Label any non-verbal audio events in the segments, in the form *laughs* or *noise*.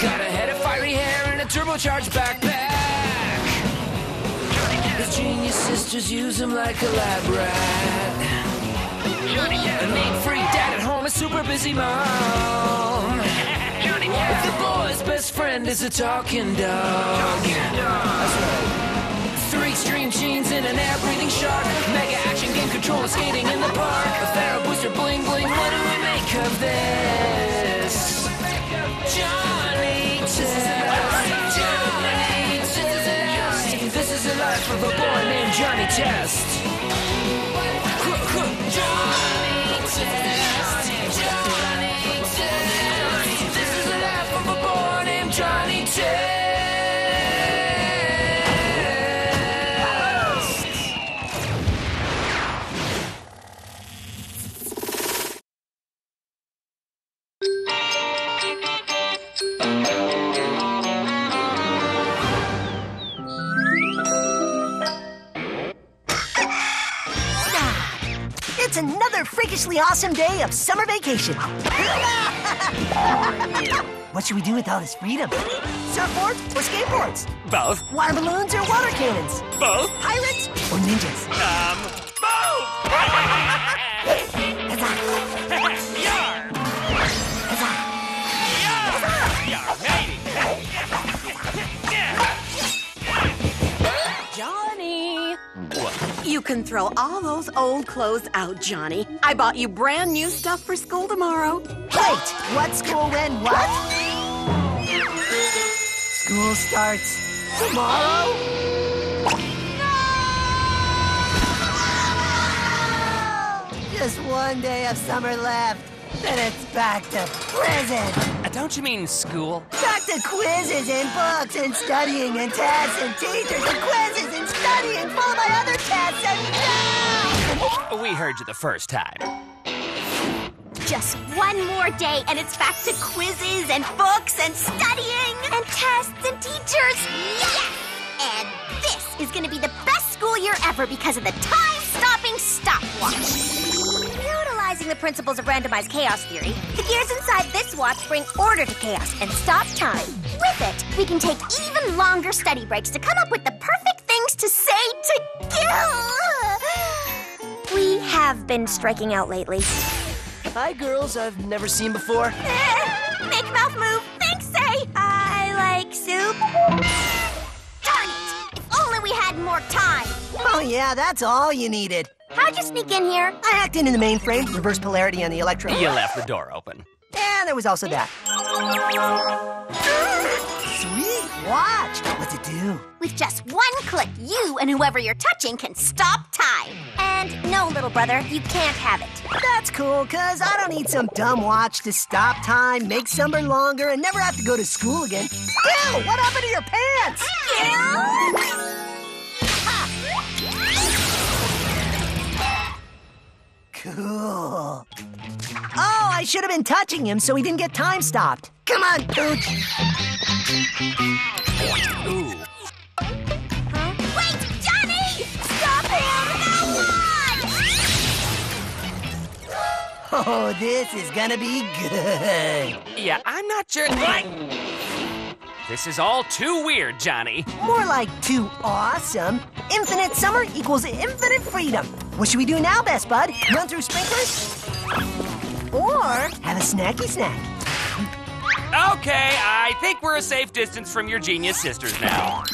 Got a head of fiery hair and a turbocharged backpack. His genius sisters use him like a lab rat. A neat-free dad at home, a super busy mom. The boy's best friend is a talking dog. That's right. Three extreme genes in an air-breathing shark. Mega action game controller skating in the park. A Pharaoh booster bling bling. What do we make of this? Johnny Test. Johnny Test. This is the life of a boy named Johnny Test. Another freakishly awesome day of summer vacation. *laughs* what should we do with all this freedom? Surfboards or skateboards? Both. Water balloons or water cannons? Both. Pirates or ninjas? Um, can throw all those old clothes out, Johnny. I bought you brand new stuff for school tomorrow. Wait, what school when what? School starts tomorrow? Just one day of summer left. Then it's back to prison. Uh, don't you mean school? Back to quizzes and books and studying and tests and teachers and quizzes and studying full of my other tests and We heard you the first time. Just one more day and it's back to quizzes and books and studying and tests and teachers. Yes! And this is going to be the best school year ever because of the time-stopping stopwatch. Utilizing the principles of randomized chaos theory, the gears inside this watch bring order to chaos and stop time. With it, we can take even longer study breaks to come up with the perfect things to say to kill. We have been striking out lately. Hi, girls I've never seen before. *laughs* Make mouth move. Thanks, say. I like soup. Darn it! If only we had more time. Oh, yeah, that's all you needed. How'd you sneak in here? I hacked into the mainframe, reverse polarity on the electron. You left the door open. And there was also that. Watch. What's it do? With just one click, you and whoever you're touching can stop time. And no, little brother, you can't have it. That's cool, cause I don't need some dumb watch to stop time, make summer longer, and never have to go to school again. Ew! What happened to your pants? Cool. Oh, I should have been touching him so he didn't get time stopped. Come on, Pooch. Oh, this is gonna be good. Yeah, I'm not sure. What? This is all too weird, Johnny. More like too awesome. Infinite summer equals infinite freedom. What should we do now, best bud? Run through sprinklers? Or have a snacky snack? Okay, I think we're a safe distance from your genius sisters now.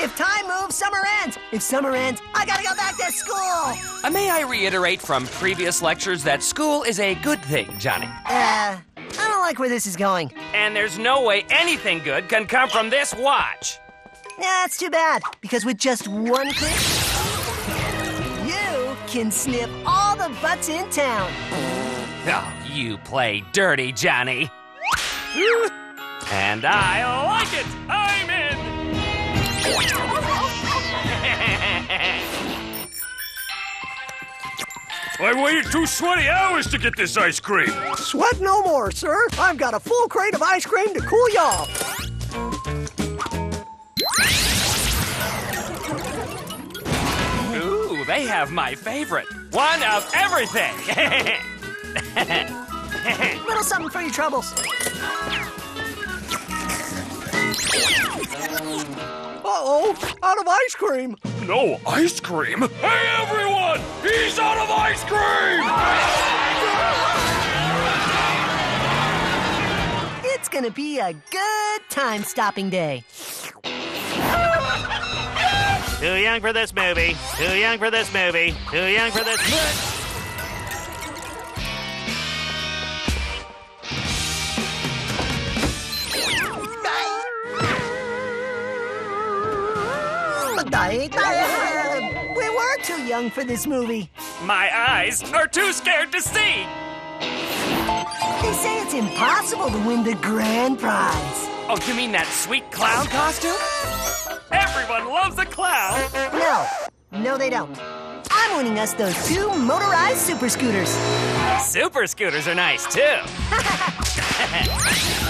If time moves, summer ends. If summer ends, I gotta go back to school. Uh, may I reiterate from previous lectures that school is a good thing, Johnny? Uh, I don't like where this is going. And there's no way anything good can come from this watch. Yeah, that's too bad. Because with just one click, you can snip all the butts in town. Oh, you play dirty, Johnny. *laughs* and I like it. I'm. I waited two sweaty hours to get this ice cream. Sweat no more, sir. I've got a full crate of ice cream to cool you off. Ooh, they have my favorite. One of everything. *laughs* Little something for your troubles. Uh-oh, out of ice cream. No ice cream? Hey, everyone! He's out of ice cream! It's gonna be a good time-stopping day. Too young for this movie. Too young for this movie. Too young for this. We were too young for this movie. My eyes are too scared to see. They say it's impossible to win the grand prize. Oh, you mean that sweet clown costume? Everyone loves a clown. No, no, they don't. I'm winning us those two motorized super scooters. Super scooters are nice too. *laughs*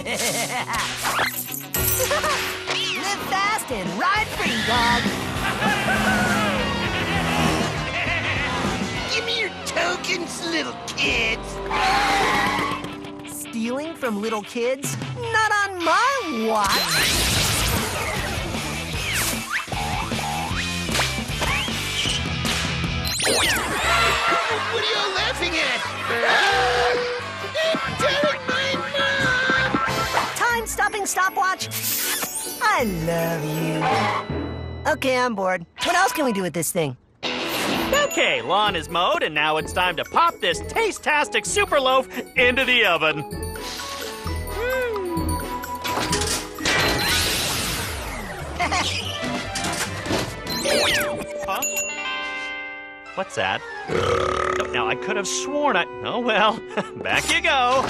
Live fast and ride free, dog. Give me your tokens, little kids. Stealing from little kids? Not on my watch. I love you. Okay, I'm bored. What else can we do with this thing? Okay, lawn is mowed, and now it's time to pop this taste-tastic super loaf into the oven. What's that? Now, I could have sworn I. Oh, well. *laughs* Back you go.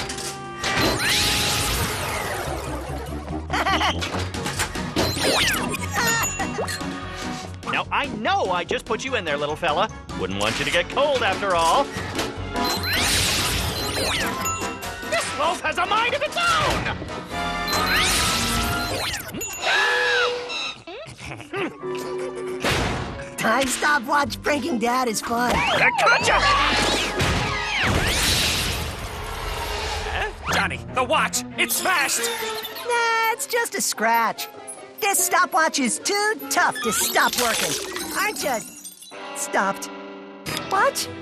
I know I just put you in there, little fella. Wouldn't want you to get cold after all. This loaf has a mind of its own! Time stopwatch pranking dad is fun. I gotcha! Johnny, the watch, it's smashed. Nah, it's just a scratch. This stopwatch is too tough to stop working. Aren't you stopped. Watch. *laughs*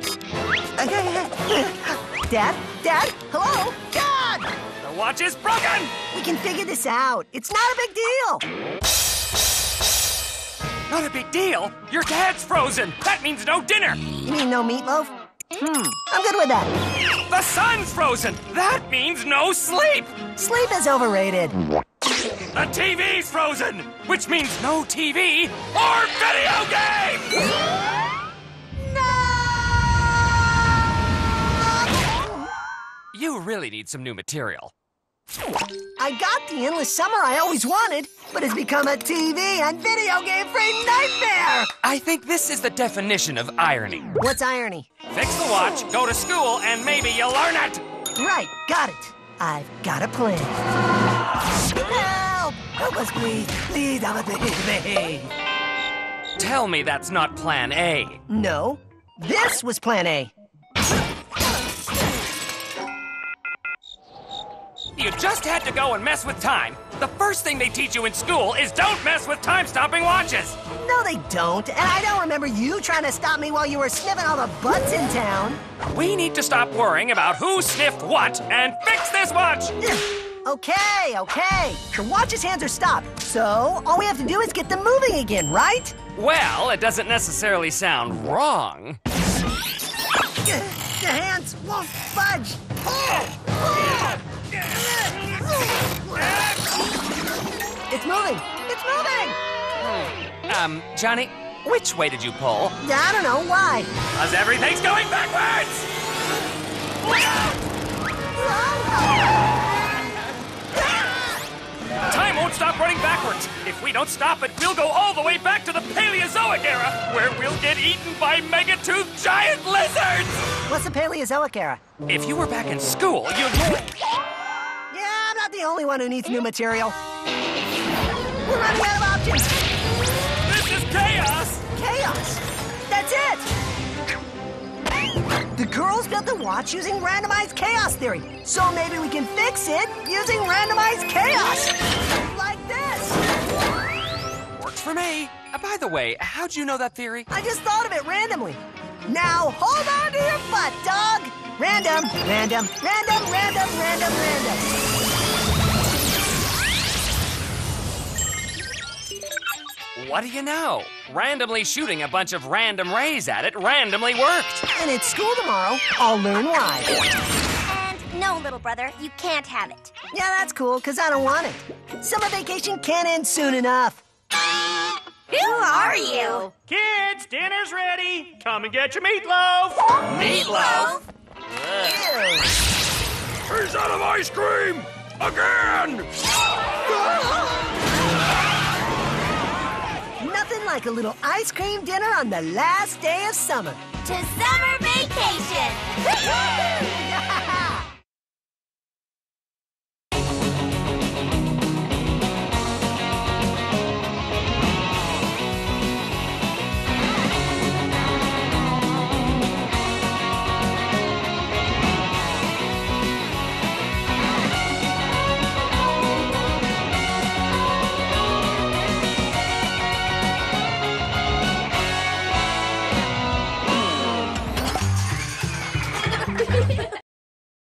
Dad? Dad? Hello? Dad! The watch is broken. We can figure this out. It's not a big deal. Not a big deal. Your dad's frozen. That means no dinner. You mean no meatloaf? Hmm, I'm good with that. The sun's frozen. That means no sleep. Sleep is overrated. The TV's frozen, which means no TV or video game. No! You really need some new material. I got the endless summer I always wanted, but it's become a TV and video game free nightmare! I think this is the definition of irony. What's irony? Fix the watch, go to school, and maybe you'll learn it. Right, got it. I've got a plan. Help! Help us, please. Please, help us. Tell me that's not plan A. No, this was plan A. You just had to go and mess with time. The first thing they teach you in school is don't mess with time stopping watches. No, they don't. And I don't remember you trying to stop me while you were sniffing all the butts in town. We need to stop worrying about who sniffed what and fix this watch. Okay, okay. The watch's hands are stopped, so all we have to do is get them moving again, right? Well, it doesn't necessarily sound wrong. The hands won't budge. It's moving. It's moving. Um, Johnny, which way did you pull? I don't know why. Cause everything's going backwards! Time won't stop running backwards. If we don't stop it, we'll go all the way back to the Paleozoic era, where we'll get eaten by mega-toothed giant lizards! What's the Paleozoic era? If you were back in school, you'd... know... Yeah, I'm not the only one who needs new material. We're running out of options. The girls built the watch using randomized chaos theory. So maybe we can fix it using randomized chaos. Like this. Works for me. Uh, by the way, how'd you know that theory? I just thought of it randomly. Now hold on to your butt, dog. Random, random, random, random, random, random. What do you know? Randomly shooting a bunch of random rays at it randomly worked. And it's school tomorrow. I'll learn why. And no, little brother, you can't have it. Yeah, that's cool, because I don't want it. Summer vacation can't end soon enough. Who are you? Kids, dinner's ready. Come and get your meatloaf. Meatloaf? Ew. He's out of ice cream! Again! *laughs* Nothing like a little ice cream dinner on the last day of summer. To summer vacation!